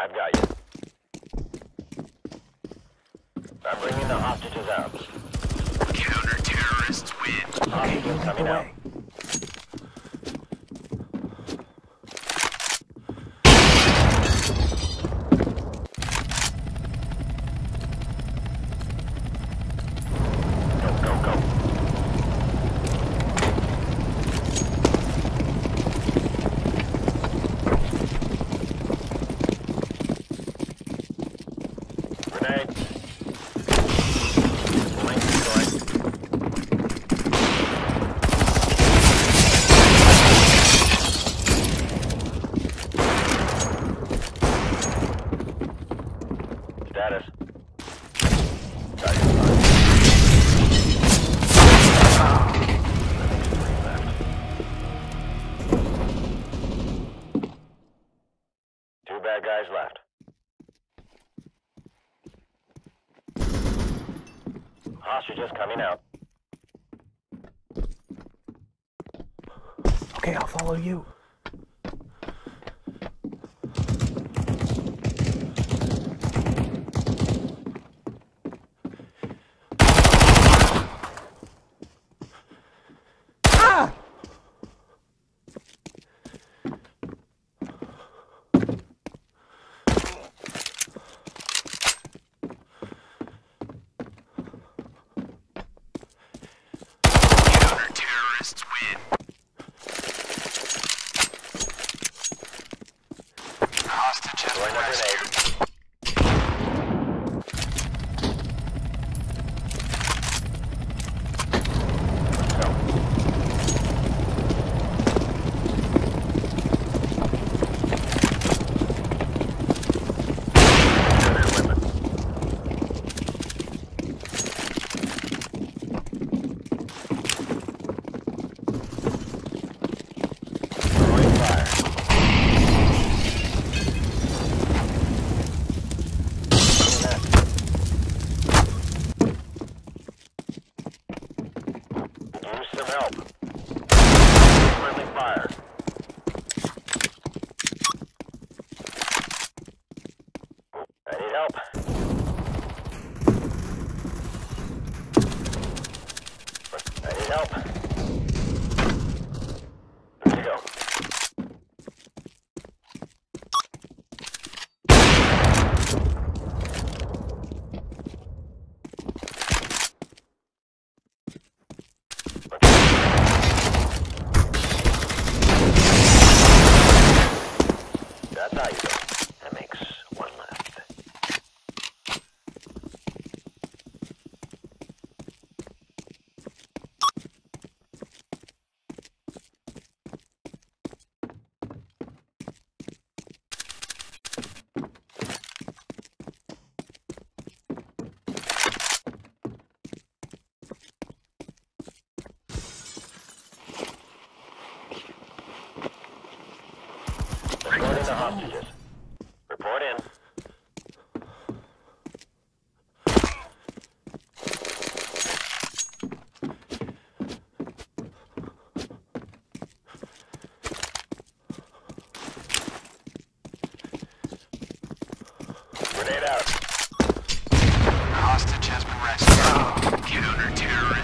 I've got you. I'm bringing the hostages out. Counter-terrorists win. Hostages Lead coming the out. Grenade. Two bad guys left. Hostages coming out. Okay, I'll follow you. Ah! Counter-terrorists win. Hostages Throwing a rescued. grenade. Let's go. Get their weapon. Throwing fire. Use some help. Friendly fire. I need help. I need help. Grenade out. Hostage has been rescued. Counter-terrorists win.